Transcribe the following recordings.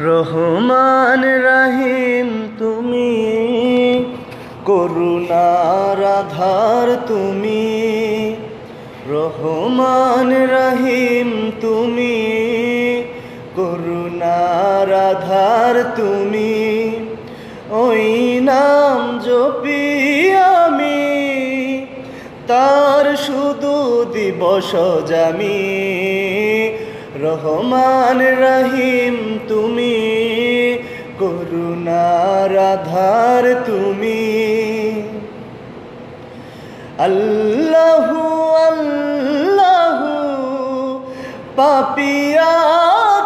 রহমান রাহিম, তুমি করুণার আধার, তুমি রহমান রাহিম, তুমি করুণার আধার, তুমি ওই নাম জপি আমি। তার শুধু দিবস জামি রহমান রহিম তুমি করুণার আধার তুমি। আল্লাহু আল্লাহু পাপিয়া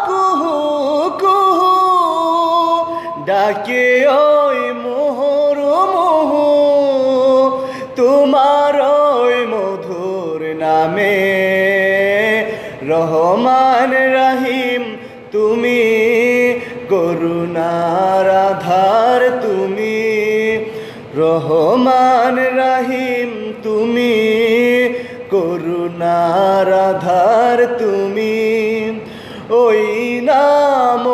কুহু কুহু ডাকে ওই তুমি করুণার আধার তুমি রহমান রাহিম তুমি করুণার আধার তুমি ওই নাম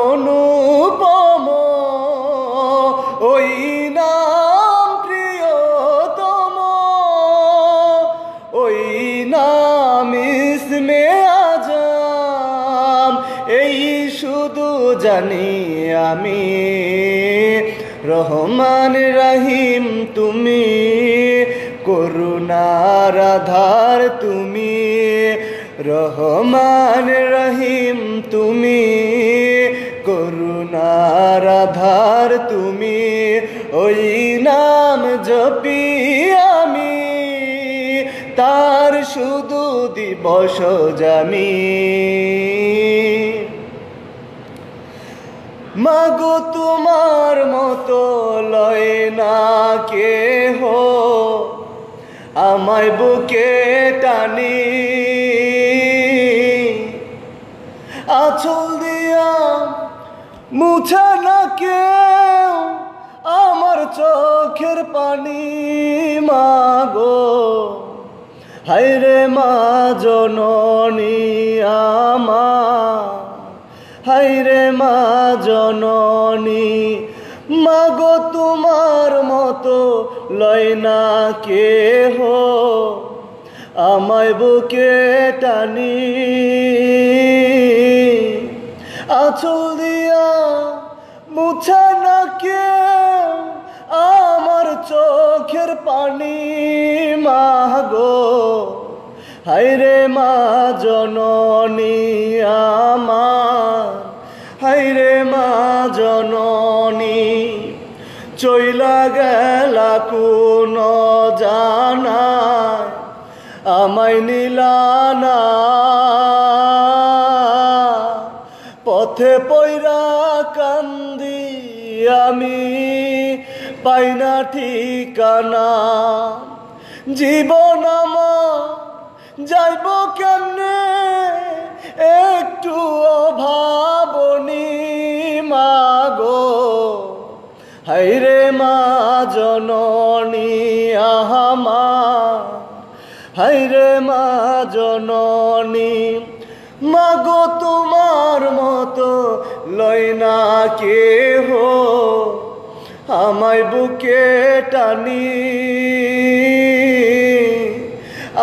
জানি আমি। রহমান রহিম তুমি, করুণার আধার তুমি। রহমান রহিম তুমি, করুণার আধার তুমি। ওই নাম জপি আমি, তার শুধু দিবস জামি মাগো তোমার মতো লয় না কে হো আমায় বুকে টানি। আচল দিয়া মুছে না কেউ আমার চোখের পানি, মাগো। হাইরে মা, জননী আমার হাইরে মা জননী, মাগো তোমার মতো লয় না কে হো আমায় বুকে টানি, আচল দিয়া মুছে না কেউ আমার চোখের পানি, মাগো হাইরে মা জননী আমার। চইলা গেলা কোন জানায় আমায় নিলানা পথে পৈরা কান্দি আমি, পাইনা ঠিকানা। জীবন যাইব কেমনে? একটু অভাবনি মাগো। হাইরে মা জননী আহামা হাইরে মা জননী, মাগো তোমার মতো লয় না হো আমায় বুকে টানি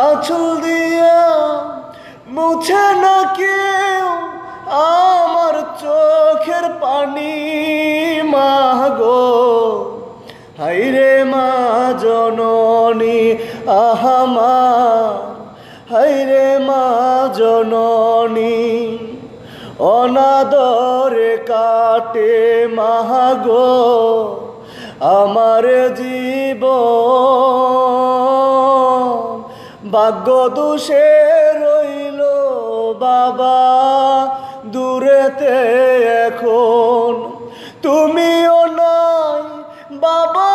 আছল দিয়া মুছে না কেউ আমার চোখের পানি। জননী আহামা হাইরে মা জননী। অনাদরে কাটে মাহাগো আমার জীব ভাগ্য দোষে রইল বাবা, দূরেতে এখন। তুমিও নাই বাবাও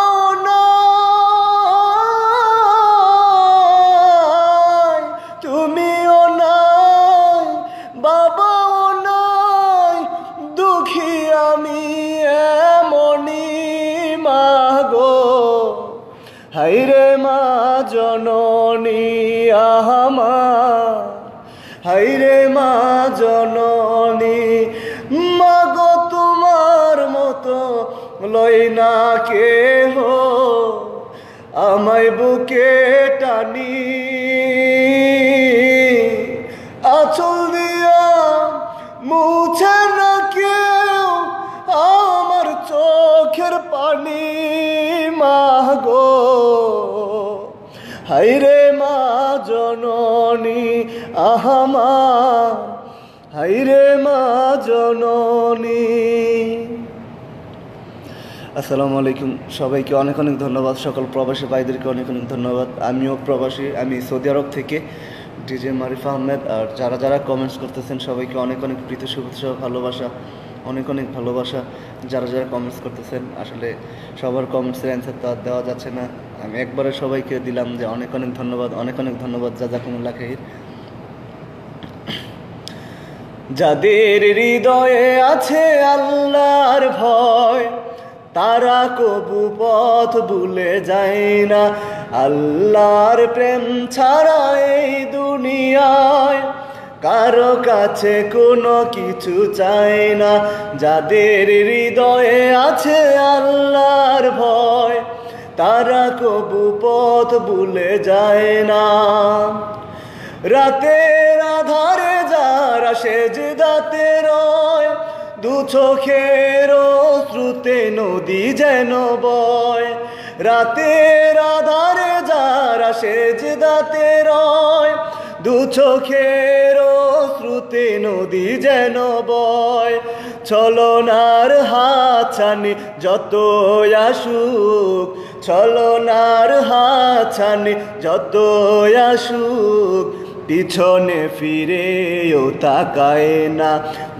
আমার হাইরে মা জননী মাগ তোমার মতো লই না কেহ। আমায় বুকে টানি জননী আহামা হাইরে মা জননী। আসসালামু আলাইকুম, সবাইকে অনেক অনেক ধন্যবাদ, সকল প্রবাসী ভাইদেরকে অনেক অনেক ধন্যবাদ। আমিও প্রবাসী, আমি সৌদি আরব থেকে ডিজে মারিফ আহমেদ, আর যারা যারা কমেন্টস করতেছেন সবাইকে অনেক অনেক প্রীতি, শুভেচ্ছা, ভালোবাসা। অনেক অনেক ভালোবাসা যারা যারা কমেন্টস করতেছেন। আসলে সবার কমেন্টসের অ্যান্সার তো আর দেওয়া যাচ্ছে না। আমি একবারে সবাইকে দিলাম যে অনেক অনেক ধন্যবাদ, অনেক অনেক ধন্যবাদ, জাজাকুমুল্লাহ খাইর। যাদের হৃদয়ে আছে আল্লাহর ভয়, তারা কবু পথ ভুলে যায় না। আল্লাহর প্রেম ছাড়া এই দুনিয়ায় কারও কাছে কোনো কিছু চায় না। যাদের হৃদয়ে আছে আল্লাহর ভয়, তারা কবু পথ ভুলে যায় না। রাতের আধারে যারা সেজ দাতে রয়, দু চোখের শ্রুতে নদী যেন বয়। রাতের আধারে যারা সেজদাতে রয় দু চোখের শ্রুতে নদী যেন বয়, ছলনার হাছানি যত আসুক, ছলনার হাছানি যত আসুক, পিছনে ফিরেও তাকায় না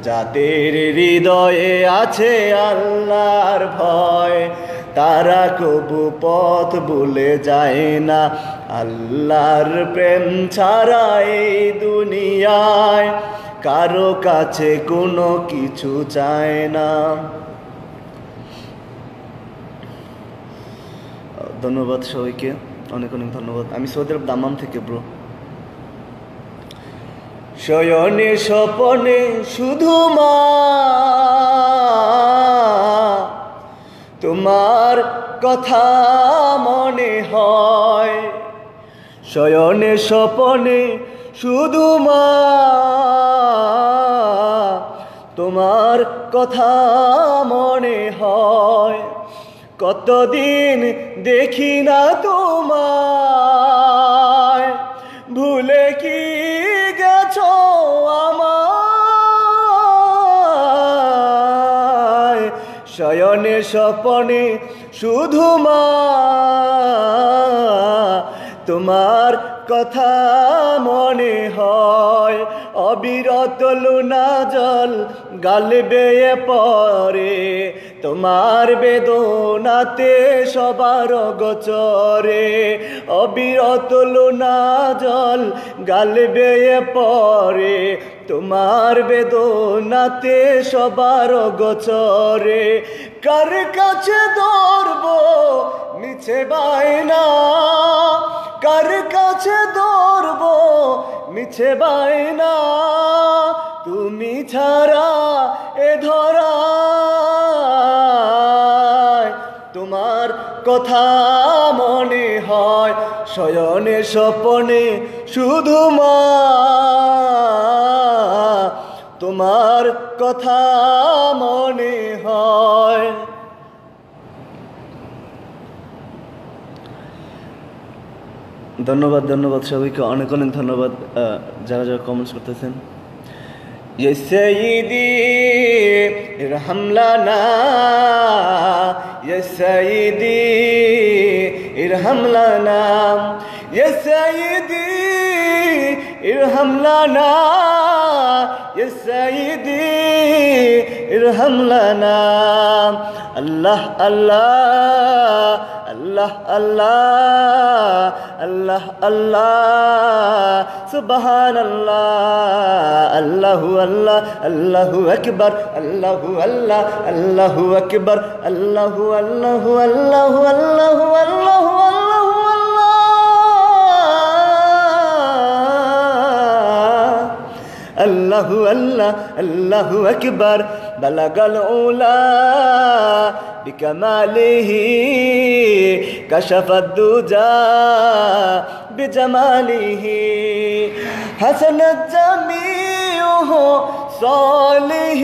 যাদের হৃদয়ে আছে আল্লাহর ভয়। তারা কবু পথ ভুলে যায় না। আল্লাহর প্রেম ছাড়া এই দুনিয়ায় কারও কাছে কোনো কিছু চায় না। ধন্যবাদ সবাইকে, অনেক অনেক ধন্যবাদ। আমি সৌদি আরব দামাম থেকে, ব্রো। শয়নে স্বপনে শুধু মা কথা মনে হয়। শয়নে স্বপনে শুধু মা, তোমার কথা মনে হয়। কতদিন দেখি না তোমায়, ভুলে কি গেছো আমায়? শয়নে স্বপনে শুধু মা তোমার কথা মনে হয়। অবিরত লুনা জল গাল বেয়ে পরে তোমার বেদনাতে সবার গোচরে অবিরত লুনা জল গাল বেয়ে পরে তোমার বেদনাতে সবার গোচরে, কার কাছে ধরব মিছে বাইনা কার কাছে ধরব মিছে বাইনা তুমি ছাড়া এ ধরা তোমার কথা মনে হয়, শয়নে স্বপনে শুধু মা তোমার কথা মনে হয়। ধন্যবাদ ধন্যবাদ সবাইকে। অনেক অনেক ধন্যবাদ যারা যারা কমেন্টস করতেছেন। ইয়ে সঈদি ইরহাম লানা ইয়ে সঈদি সঈদি ইরহাম লানা ইয়ে সঈদি ইরহাম লানা আল্লাহ আল্লাহ আল্লাহ আল্লাহ আল্লাহ আল্লাহ সুবহান আল্লাহ আল্লাহু আল্লাহ আল্লাহু আকবার আল্লাহু আল্লাহ আল্লাহু আকবার আল্লাহু আল্লাহু আল্লাহু আল্লাহু আল্লাহু আল্লাহু الله الله الله أكبر بلغ الأولى بكماله كشف الدجى بجماله حسن الجميع صالح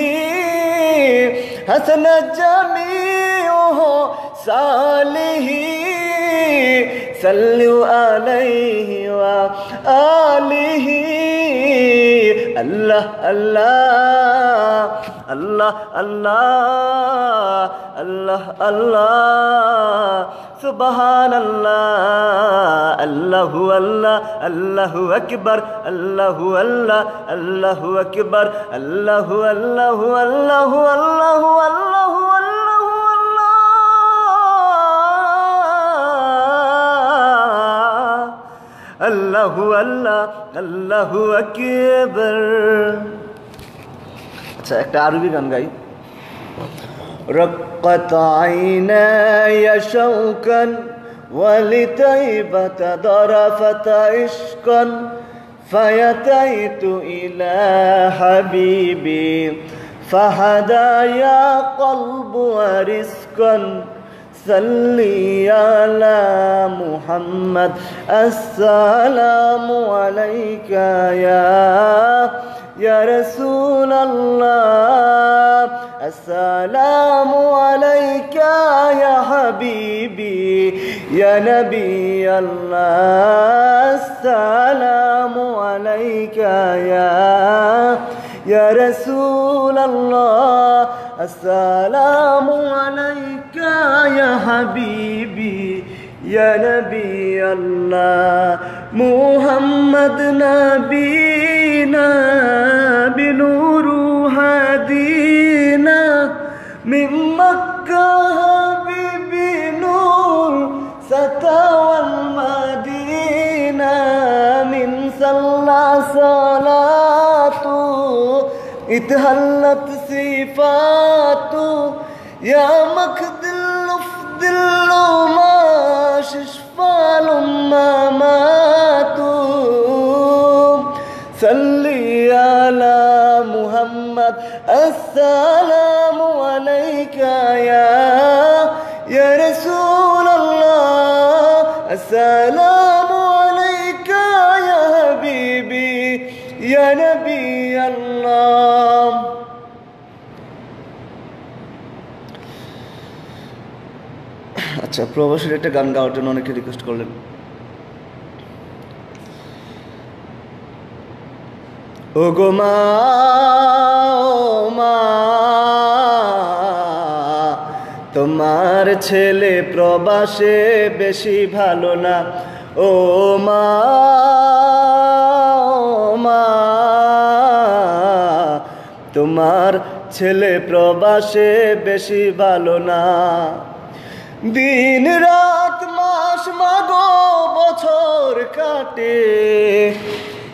حسن الجميع صالح صلوا عليه وآله الله الله الله الله الله الله سبحان الله الله الله الله أكبر الله الله الله أكبر الله الله الله الله الله الله الله الله আকবার আচ্ছা একটা আরবি গান গাই رقت عيناي شوقا ولطيبة ضرفت عشقا فيتيت إلى حبيبي فهدايا قلب ورزقا صلي على محمد. السلام عليك يا يا رسول الله. السلام عليك يا حبيبي. يا نبي الله. السلام عليك يا يا رسول الله. السلام عليك يا حبيبي يا نبي الله. محمد نبينا بنور هدينا. من مكة حبيبي نور ستوى المدينة من صلى صلاته اتهلت صفاته. يا مكد اللفظ ما شفال ما ماتوا صلي على محمد. السلام عليك يا আচ্ছা প্রবাসীর একটা গান গাওয়ার জন্য অনেকে রিকোয়েস্ট করলেন। ও গো মা, তোমার ছেলে প্রবাসে বেশি ভালো না। ও মা, তোমার ছেলে প্রবাসে বেশি ভালো না। দিন রাত, মাস, মাগো, বছর কাটে।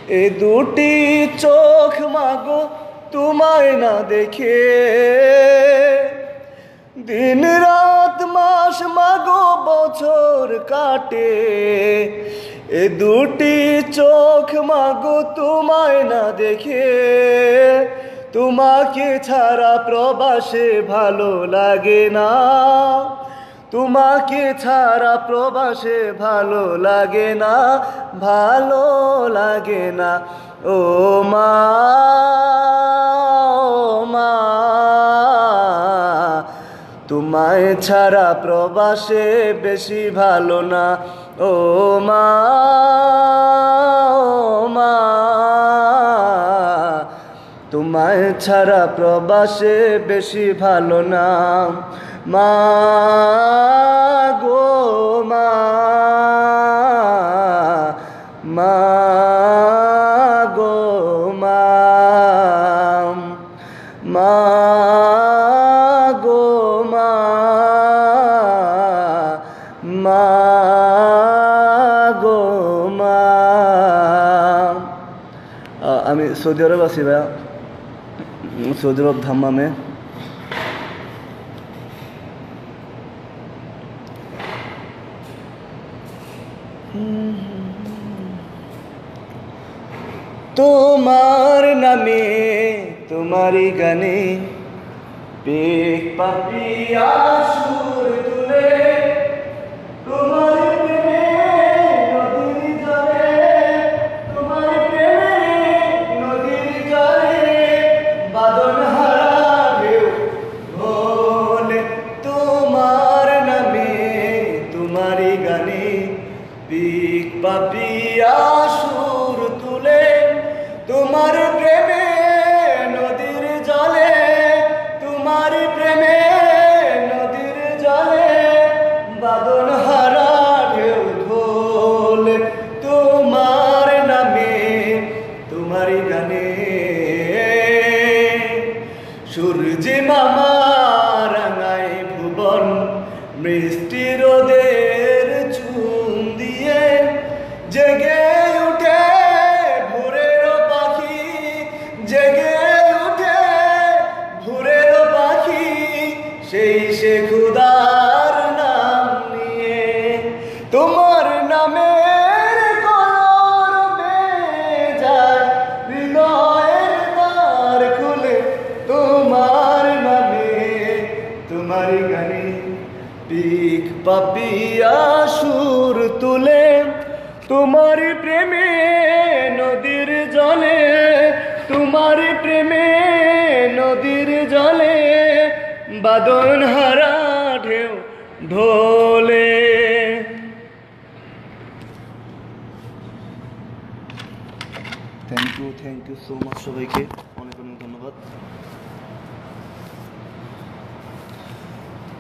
এ দুটি চোখ মাগো, তোমায় না দেখে। দিন রাত, মাস, মাগো, বছর কাটে। এ দুটি চোখ মাগো, তোমায় না দেখে। তোমাকে ছাড়া প্রবাসে ভালো লাগে না। তোমাকে ছাড়া প্রবাসে ভালো লাগে না, ভালো লাগে না। ও মা মা, তোমায় ছাড়া প্রবাসে বেশি ভালো না। ও মা মা, তোমায় ছাড়া প্রবাসে বেশি ভালো না। মা মা গো মা মা গো মা মা গো মা। আমি সৌদি আরব আছি ভাইয়া। সৌদি আরব ধাম্মামে। তোমার নামে তোমারই গানে পিক পাপিয়া সুর তোমার নামে তোমার গানে পিক পাপিয়া সুর তুলে তোমার প্রেমে নদীর জলে তোমার প্রেমে নদীর জলে, বাদন হারা ঢেউ ঢোলে। Thank you thank you so much সবাইকে অনেক অনেক ধন্যবাদ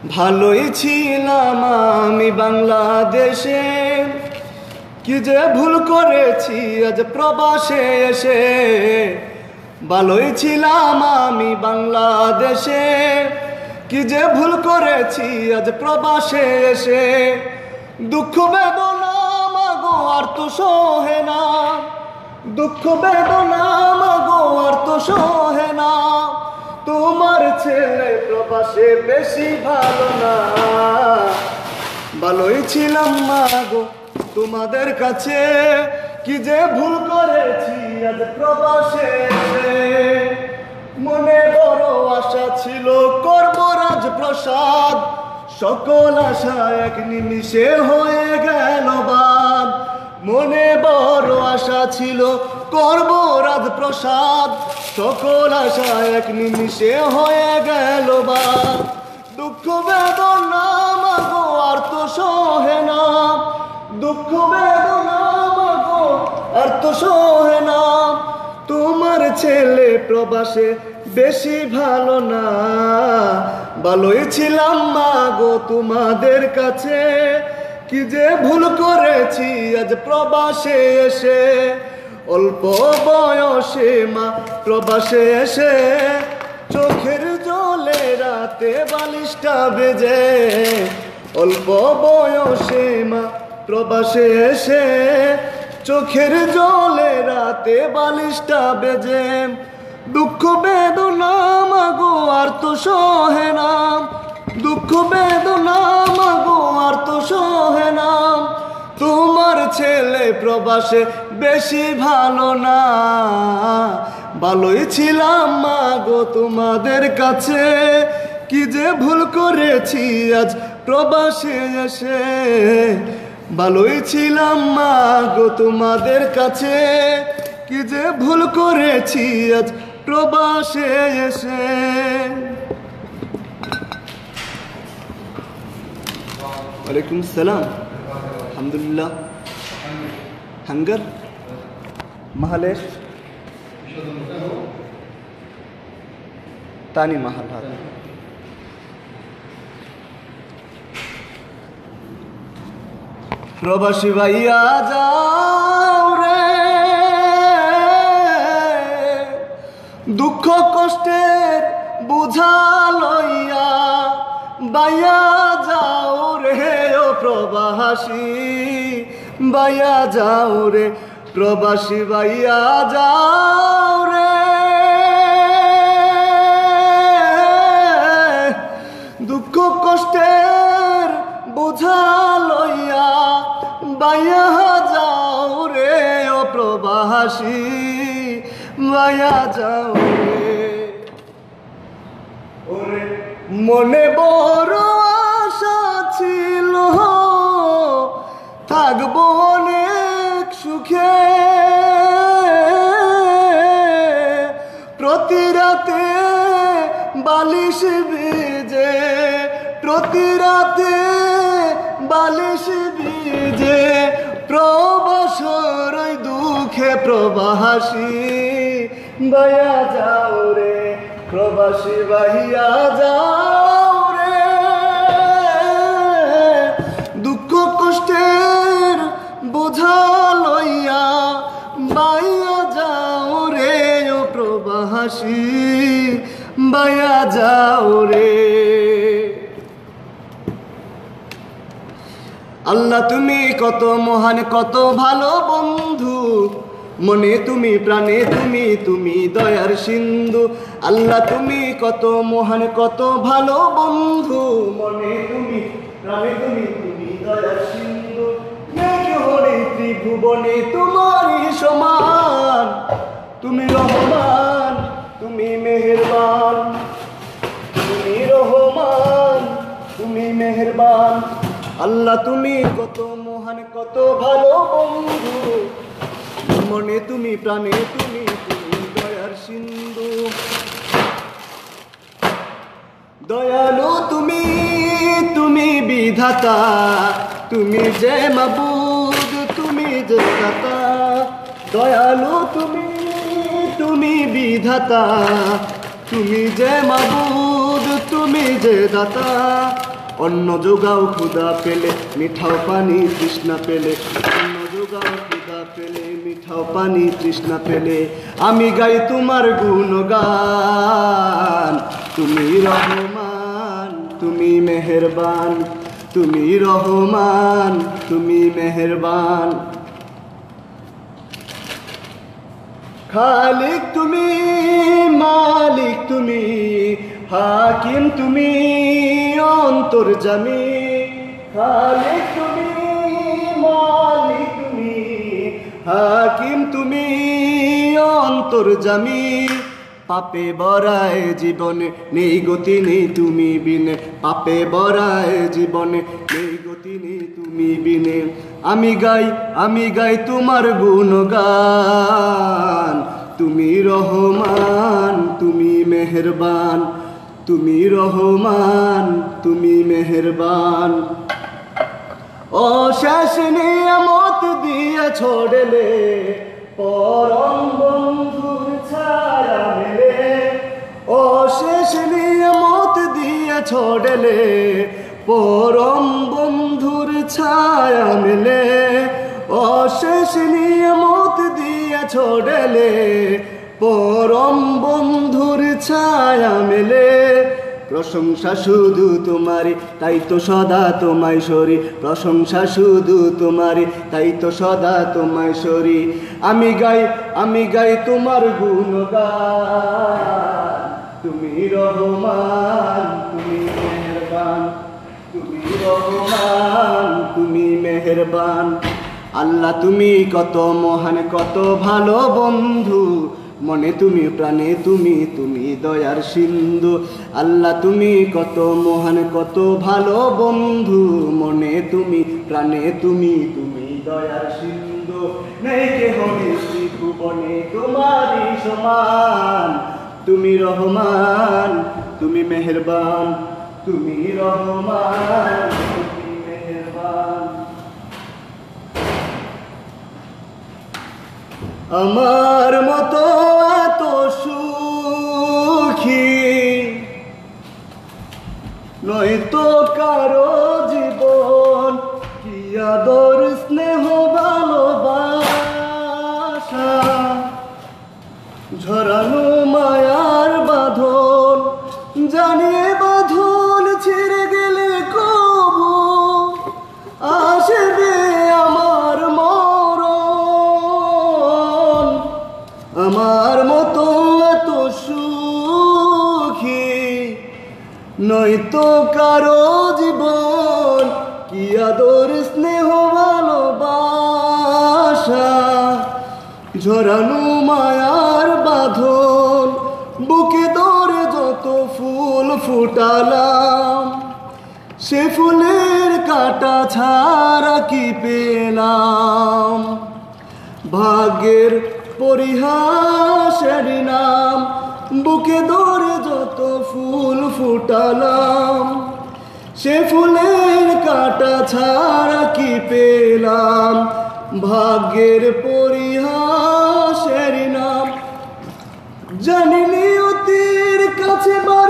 ভালোই ছিলাম আমি বাংলাদেশে। কি যে ভুল করেছি আজ প্রবাসে এসে। ভালোই ছিলাম আমি বাংলাদেশে। কি যে ভুল করেছি আজ প্রবাসে এসে। দুঃখ বেদনা মাগো আর তো সহে না। দুঃখ বেদনা মাগো আর তো সহে না। তোমার ছেলে প্রবাসে বেশি ভালো না। ভালোই ছিলাম মা গো, তোমাদের কাছে কি যে ভুল করেছি আজ প্রবাসে মনে বড় আশা ছিল করব রাজ প্রসাদ সকল আশা এক নিমিষে হয়ে গেল বাদ। মনে বড় আশা ছিল করব রাজপ্রসাদ। সকল আশা এক নিমিষে হয়ে গেল বা। দুঃখ বেদনা মাগো আর তো সহে না। দুঃখ বেদনা মাগো আর তো সহে না। তোমার ছেলে প্রবাসে বেশি ভালো না। ভালোই ছিলাম মাগো তোমাদের কাছে। কি যে ভুল করেছি আজ প্রবাসে এসে। অল্প বয়সে মা প্রবাসে এসে চোখের জলে রাতে বালিশটা বেজে। অল্প বয়সে মা প্রবাসে এসে চোখের জলে রাতে বালিশটা বেজে। দুঃখ বেদনা মাগো আর তো সহে না। দুঃখ বেদনা মাগো আর তো সহে না। তোমার ছেলে প্রবাসে বেশি ভালো না। ভালোই ছিলাম মাগো তোমাদের কাছে। কি যে ভুল করেছি আজ প্রবাসে এসে। ভালোই ছিলাম মা গো তোমাদের কাছে। কি যে ভুল করেছি আজ প্রবাসে এসে। ওয়ালাইকুম সালাম। আলহামদুলিল্লাহ। হাঙ্গার? মাহালেশ তানি মাহাল হাত। প্রবাসী ভাইয়া, যাও রে। দুঃখ কষ্টের বুঝা লইয়া বাইয়া যাও রে, ও প্রবাসী। বাইয়া যাও রে প্রবাসী বাইয়া যাও রে। দুঃখ কষ্টের বোঝা লইয়া বাইয়া যাও রে, ও প্রবাসী বাইয়া যাও রে। মনে বড় অনেক সুখে প্রতি রাতে বালিশ ভিজে প্রতি রাতে বালিশ ভিজে, প্রবাসর দুঃখে প্রবাসী। বায়া যাও রে, প্রবাসী বাহিয়া যাও। প্রবাসী বাইয়া যাও রে। আল্লাহ তুমি কত মহান, কত ভালো বন্ধু। মনে তুমি, প্রাণে তুমি তুমি দয়ার সিন্ধু। আল্লাহ তুমি কত মহান, কত ভালো বন্ধু। মনে তুমি, প্রাণে তুমি তুমি দয়ার সিন্ধু। ত্রিভুবনে তোমারই সমান। তুমি রহমান, তুমি মেহেরবান। তুমি রহমান, তুমি মেহেরবান। আল্লাহ, তুমি কত মহান, কত ভালো বন্ধু। মনে তুমি, প্রাণে তুমি তুমি দয়ার সিন্ধু। দয়ালু তুমি তুমি বিধাতা। তুমি যে মাবুদ, তুমি যে দাতা। দয়ালু তুমি তুমি বিধাতা, তুমি যে মাবুদ, তুমি যে দাতা। অন্ন যোগাও ক্ষুদা পেলে, মিঠাও পানি তৃষ্ণা পেলে। অন্ন যোগাও ক্ষুদা পেলে, মিঠাও পানি তৃষ্ণা পেলে। আমি গাই তোমার গুণগান। তুমি রহমান, তুমি মেহেরবান। তুমি রহমান, তুমি মেহেরবান। খালিক তুমি, মালিক তুমি, হাকিম তুমি, অন্তর জামি। খালিক তুমি, মালিক তুমি, হাকিম তুমি, অন্তর জামি। পাপে বরায় জীবনে, নেই গতি নেই তুমি বিনে। পাপে বরায় জীবনে, নেই গতি নেই তুমি বিনে। আমি গাই আমি গাই তোমার গুণগান। তুমি রহমান, তুমি মেহেরবান। তুমি রহমান, তুমি মেহেরবান। অশেষ নিয়ামত দিয়ে ছড়লে পরম বন্ধুর ছায়া মেলে। অশেষ নিয়ামত পরম বন্ধুর ছায়া মেলে। অশেষ নিয়ামত দিয়ে ছড়লে, পরম বন্ধুর ছায়া মেলে। প্রশংসা শুধু তোমারি তাই তো সদা তোমায় সরি। প্রশংসা শুধু তোমারি তাই তো সদা তোমায় সরি। আমি গাই আমি গাই তোমার গুণগান। তুমি রহমান, তুমি মেহরবান। তুমি রহমান, তুমি মেহরবান। আল্লাহ তুমি কত মহান, কত ভালো বন্ধু। মনে তুমি, প্রাণে তুমি তুমি দয়ার সিন্ধু। আল্লাহ, তুমি কত মহান, কত ভালো বন্ধু। মনে তুমি, প্রাণে তুমি তুমি দয়ার সিন্ধু। নেই কেহ ভুবনে তোমারই সমান। তুমি রহমান, তুমি মেহেরবান, তুমি রহমান তুমি মেহেরবান আমার মতো এত সুখী। নয়তো কারও জীবন কি আদর নয়তো কারও জীবন, কি আদর, স্নেহ, ভালোবাসা? ঝরানো মায়ার বাঁধন, বুকে দরে যত ফুল ফুটালাম। সে ফুলের কাটা ছাড়া কি পেলাম? ভাগ্যের পরিহাসের নাম বুকে ধরে যত ফুল ফুটালাম, সে ফুলের কাটা ছাড়া কি পেলাম? ভাগ্যের পরিহাসের নাম জানি অতির কাছে বারে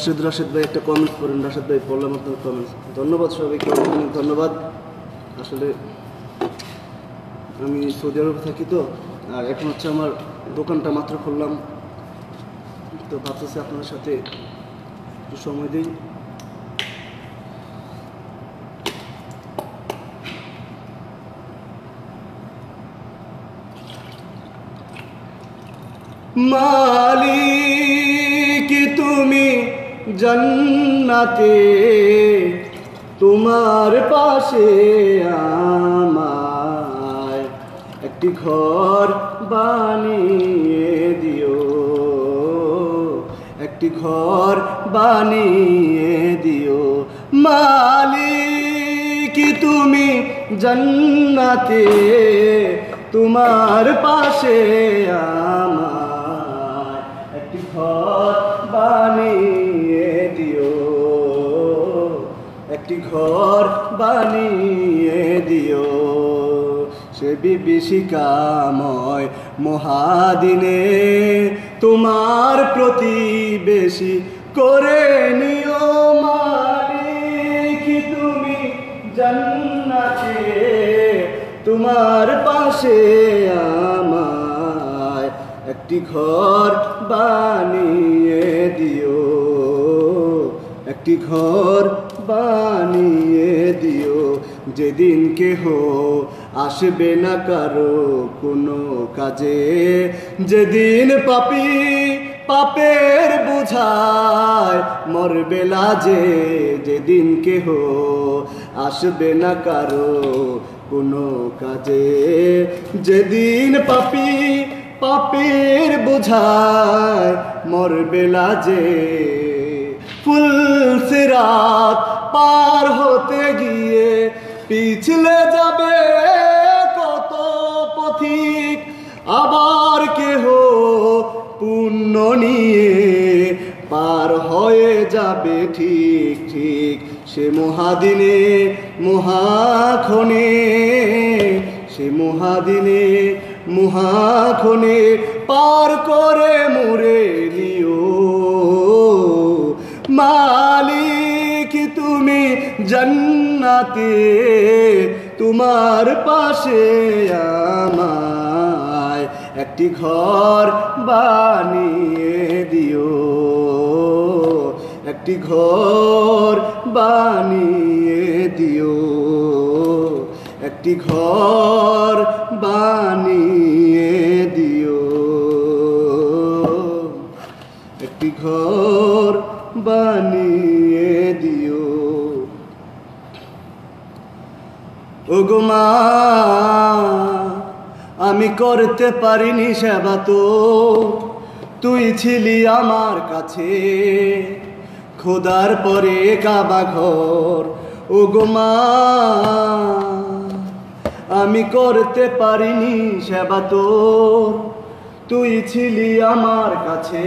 রাশেদ রাশেদ ভাই একটা কমেন্টস করেন, রাশেদ ভাই বললাম আপনার কমেন্টস ধন্যবাদ সবাইকে, অনেক ধন্যবাদ। আসলে আমি সৌদি আরবে থাকি তো, আর এখন হচ্ছে আমার দোকানটা মাত্র খুললাম। তো ভাবতেছি আপনার সাথে একটু সময় দিই। মালিক জন্নাতে তোমার পাশে আমায় একটি ঘর বানিয়ে দিও। একটি ঘর বানিয়ে দিও। মালিক, তুমি জন্নাতে তোমার পাশে আমার একটি ঘর বানিয়ে একটি ঘর বানিয়ে দিও। সে বিভীষিকাময় মহাদিনে তোমার প্রতিবেশী করে নিও মালিক, তুমি জান্নাতে। তোমার পাশে আমায় একটি ঘর বানিয়ে দিও। একটি ঘর বানিয়ে দিও। যেদিন কেহ আসবে না কারও কোনো কাজে। যেদিন পাপি পাপের বুঝায় মরবে লাজে, যেদিন কেহ আসবে না কারও কোনো কাজে। যেদিন পাপি পাপের বোঝায় মরবে লাজে, ফুল সিরাত পার হতে গিয়ে পিছলে যাবে কত পথিক, আবার কেহ পুণ্য নিয়ে পার হয়ে যাবে ঠিক ঠিক সে মহাদিনে মহাক্ষণে সে মহাদিনে মহাক্ষণে পার করে মুরে নিও। মালিক তুমি জন্নাতে, তোমার পাশে আমায় একটি ঘর বানিয়ে দিও। একটি ঘর বানিয়ে দিও। একটি ঘর বানিয়ে দিও। একটি ঘর বানিয়ে ওগো মা, আমি করতে পারিনি সেবা তো। তুই ছিলি আমার কাছে, খোদার পরে কাবা ঘর। ওগো মা, আমি করতে পারিনি সেবা তো। তুই ছিলি আমার কাছে,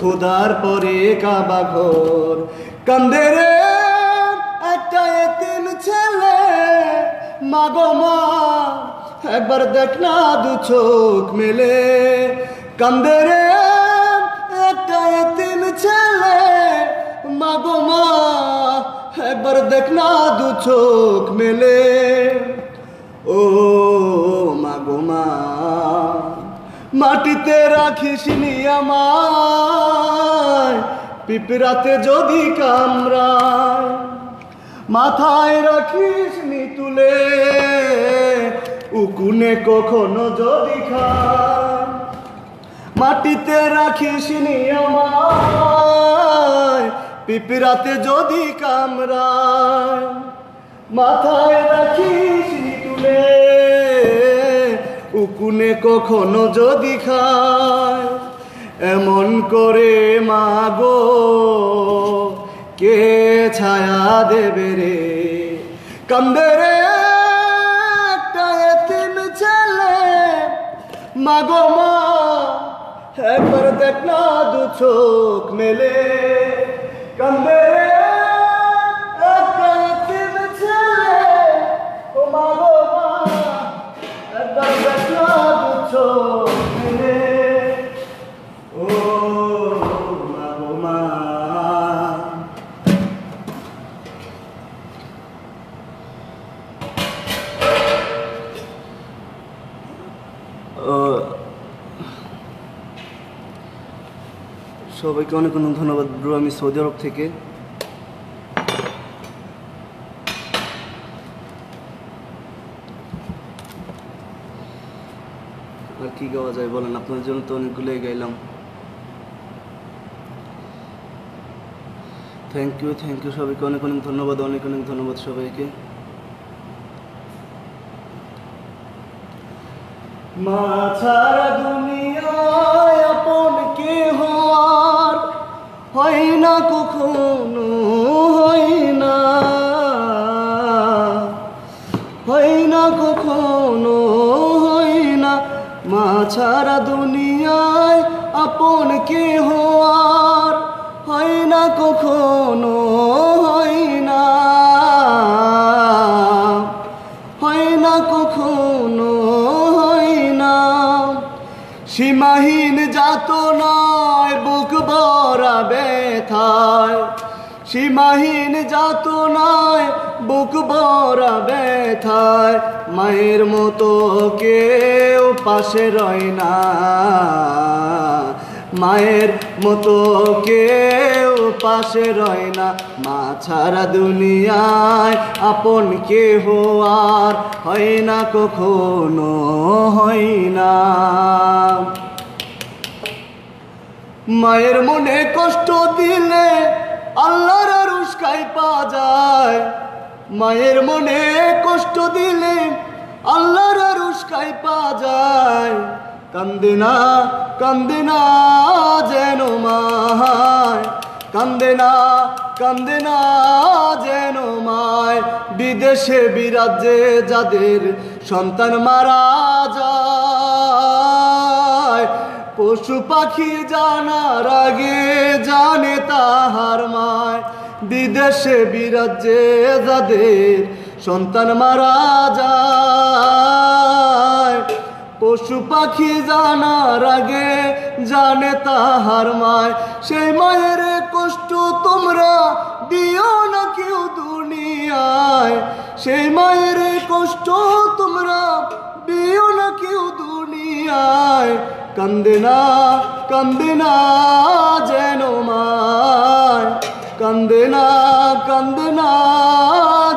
খোদার পরে কাবা ঘর। কান্দে রে মাগো মা, একবার দেখ না দু চোখ মেলে। কান্দে রে একটা এতিম ছেলে। মাগো মা, একবার দেখ না দু চোখ মেলে। ও মাগো মা, মাটিতে রাখিস নি আমায়, পিঁপড়াতে যদি কামড়ায়। মাথায় রাখিস নি তুলে উকুনে কখনো যদি খায় মাটিতে রাখিস নি আমায় পিপিরাতে যদি কামড়ায়। মাথায় রাখিস নি তুলে উকুনে কখনো যদি খায়। এমন করে মাগো। কে ছায়া দেবে রে? কান্দে রে তিন ছেলে। মাগো মা, একবার দেখ না দু চোখ মেলে। কান্দে রে সবাইকে অনেক অনেক ধন্যবাদ ব্রো আমি সৌদি আরব থেকে। আর কি গাওয়া যায় বলেন, আপনার জন্য তো অনেকগুলোই গাইলাম। থ্যাংক ইউ থ্যাংক ইউ সবাইকে অনেক অনেক ধন্যবাদ, অনেক অনেক ধন্যবাদ সবাইকে। মা ছাড়া হয় না, কখনো হয় না। হয় না, কখনো হয় না। মা ছাড়া দুনিয়ায় আপন কে হওয়ার হয় না, কখনো হয় না। হয় না, কখনো হয় না। সীমাহীন সীমাহীন যাত নয় বুক ভরা ব্যথায়, মায়ের মতো কেউ পাশে রয় না। মায়ের মতো কেউ পাশে রয় না। মা ছাড়া দুনিয়ায় আপন কেহ আর হয় না, কখনো হয় না। মায়ের মনে কষ্ট দিলে আল্লাহর রুস্কাই পা যায়। মায়ের মনে কষ্ট দিলে আল্লাহর রুস্কাই পা যায়। কান্দে না কান্দে না যেন মায় কান্দে না কান্দে না যেন মায়। বিদেশে বিরাজ্যে যাদের সন্তান মারা যায়। পশু পাখি জানার আগে জানে তাহার মায়। বিদেশে বিরাজ্যে যাদের সন্তান মারা যায়। পশু পাখি জানার আগে জানে তাহার মায়। সেই মায়ের কষ্ট তোমরা দিও না কেউ দুনিয়ায়। সেই মায়ের কষ্ট তোমরা দিও না কেউ দুনিয়ায়। কান্দে না কান্দে না যেন মায়। কান্দে না কান্দে না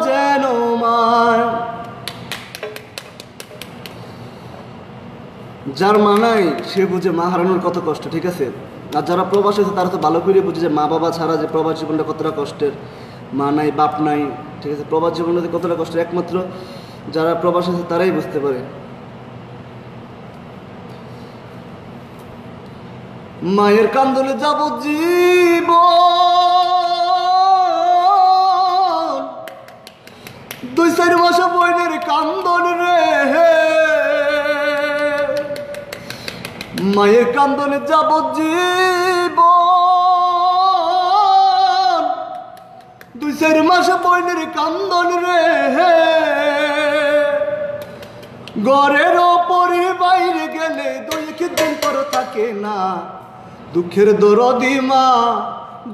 যেন মায়। যার মা নাই, সে বুঝে মা হারানোর কত কষ্ট, ঠিক আছে? আর যারা প্রবাসী আছে, তারা তো ভালো করে বুঝে যে মা বাবা ছাড়া যে প্রবাস জীবনটা কতটা কষ্টের। মা নাই, বাপ নাই, ঠিক আছে? প্রবাস জীবনটাতে কতটা কষ্টের, একমাত্র যারা প্রবাসী আছে, তারাই বুঝতে পারে। মায়ের কান্দলে যাব জীব দুই চার মাস বইনের কান্দন রে মায়ের কান্দনে যাব জীব দুই চার মাস বইনের কান্দন রে। ঘরের ওপরে বাইরে গেলে দুই দিন পর থাকে না। দুঃখের দরদি মা,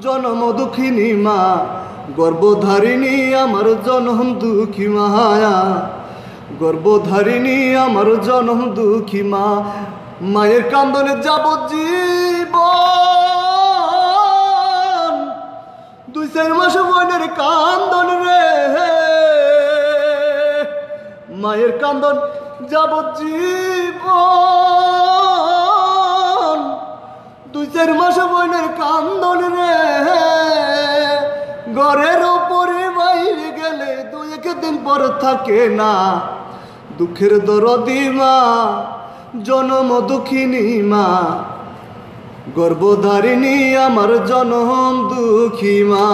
জনম দুঃখিনী মা, গর্ভধারিণী আমার জনম দুঃখী মায়া। গর্ভধারিণী আমার জনম দুঃখী মা মায়ের কান্দনে যাব জীবন। দুই চার মাস বোনের কান্দন রে। মায়ের কান্দন যাবজ্জীবন দুই চার মাস বইনের কান্দন রে। ঘরের ওপরে বাইরে গেলে দুই একদিন পর থাকে না। দুঃখের দরদি মা। জনম দুঃখিনী মা। গর্ভধারিণী আমার জনম দুঃখী মা।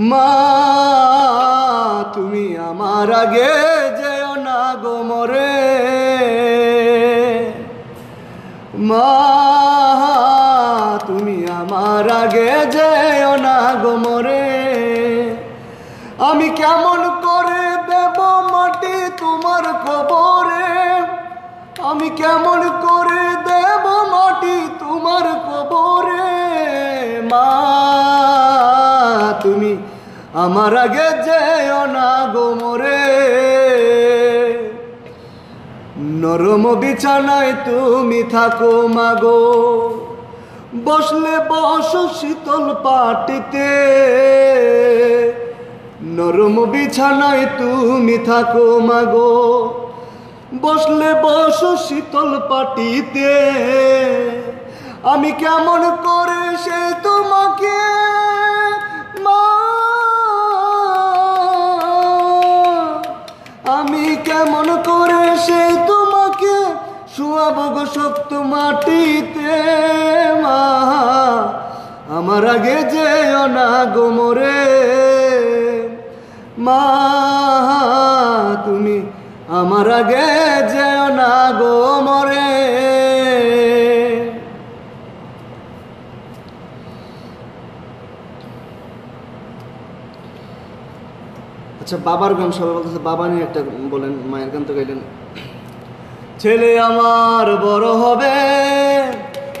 মা, তুমি আমার আগে যেও না গো মরে। মা, তুমি আমার আগে যেও না গো মরে। আমি কেমন করে দেব মাটি তোমার কবরে? আমি কেমন করে দেব মাটি তোমার কবরে? মা, তুমি আমার আগে যেও না গো মরে। নরম বিছানায় তুমি থাকো মাগো বসলে বস শীতল পাটিতে। নরম বিছানায় তুমি থাকো মাগো বসলে বস শীতল পাটিতে। আমি কেমন করে সে তোমাকে মা আমি কেমন করে সে তোমাকে শুয়াব গো শক্ত মাটিতে, মা। আমার আগে যেও না গো মোরে। মা, তুমি আমার আগে যেও না গো মরে। আচ্ছা বাবার গান সবাই বলতেছে, বাবা নিয়ে একটা বলেন, মায়ের গান তো গাইলেন। ছেলে আমার বড় হবে,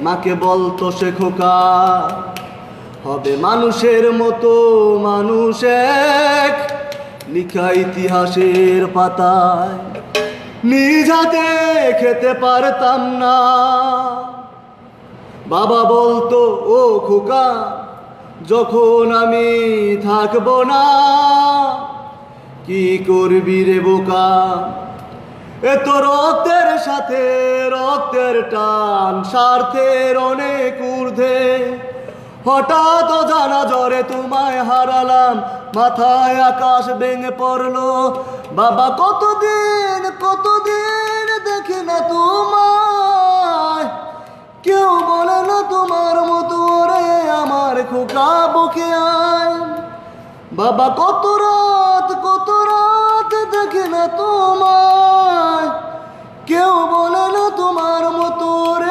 মাকে বলতো সে খোকা। হবে মানুষের মতো মানুষ এক। লিখা ইতিহাসের পাতায় নিজ হাতে খেতে পারতাম না। বাবা বলতো, ও খোকা, যখন আমি থাকব না, কি করবি রে বোকা? এত রক্তের সাথে রক্তের টান, স্বার্থের অনেক ঊর্ধ্বে। হঠাৎ জানা জ্বরে তোমায় হারালাম, মাথায় আকাশ ভেঙে পড়ল। বাবা, কতদিন কতদিন দেখি না তোমায়। কেউ বলে না তোমার মতো রে আমার খোকা বুকে বাবা, কত রাত কত রাত দেখে না তোমায়। কেউ বলে না তোমার মতো রে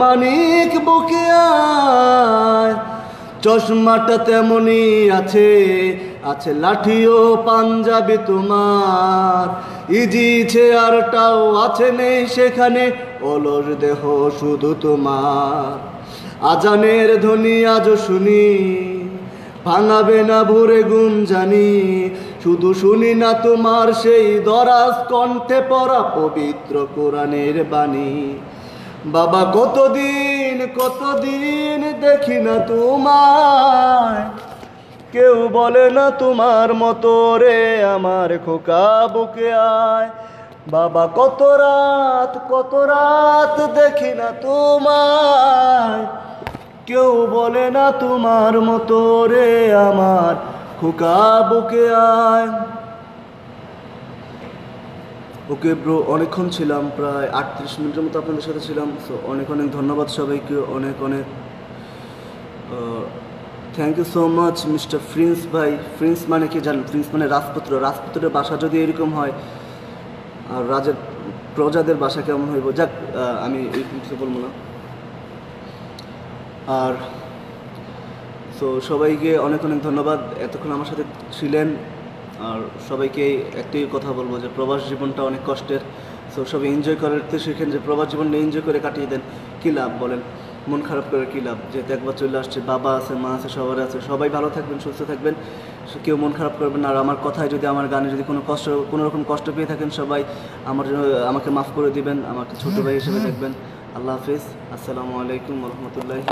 মানিক বুকে চশমাটা তেমনই আছে আছে লাঠিও পাঞ্জাবি তোমার। ইজি চেয়ারটাও আছে নেই সেখানে, অলস দেহ শুধু তোমার। আজানের ধ্বনি আজও শুনি, ভাঙাবে না ভোরে গুম জানি। শুধু শুনি না তোমার সেই দরাজ কণ্ঠে পড়া পবিত্র কোরআনের বাণী। বাবা, কতদিন কতদিন দেখি না তোমায়। কেউ বলে না তোমার মতো রে আমার খোকা বুকে আয়। বাবা, কত রাত কত রাত দেখি না তোমায়। কেউ বলে না তোমার মতো রে আমার খোকা বুকে আয়। ওকে ব্রো অনেকক্ষণ ছিলাম, প্রায় আটত্রিশ মিনিটের মতো আপনাদের সাথে ছিলাম সো অনেক অনেক ধন্যবাদ সবাইকে, অনেক অনেক thank you so much mister Prince ভাই। প্রিন্স মানে কি জানেন প্রিন্স মানে রাজপুত্র। রাজপুত্রের বাসা যদি এরকম হয়, আর রাজের, প্রজাদের বাসা কেমন হইব? যাক আমি এই কিছু বলব না। আর সো সবাইকে অনেক অনেক ধন্যবাদ, এতক্ষণ আমার সাথে ছিলেন। আর সবাইকে একটাই কথা বলব যে প্রবাস জীবনটা অনেক কষ্টের। সো সবাই এনজয় করতে শিখেন যে প্রবাস জীবনটা এনজয় করে কাটিয়ে দেন, কী লাভ বলেন? মন খারাপ করে কী লাভ? যেহেতু একবার চলে আসছে, বাবা আছে, মা আছে, সবার আছে, সবাই ভালো থাকবেন, সুস্থ থাকবেন। কেউ মন খারাপ করবেন আর আমার কথায় যদি আমার গানে যদি কোনো কষ্ট, কোনো রকম কষ্ট পেয়ে থাকেন সবাই, আমার জন্য আমাকে মাফ করে দিবেন, আমাকে ছোটো ভাই হিসেবে দেখবেন। আল্লাহ হাফিজ। আসসালামু আলাইকুম রহমতুল্লাহি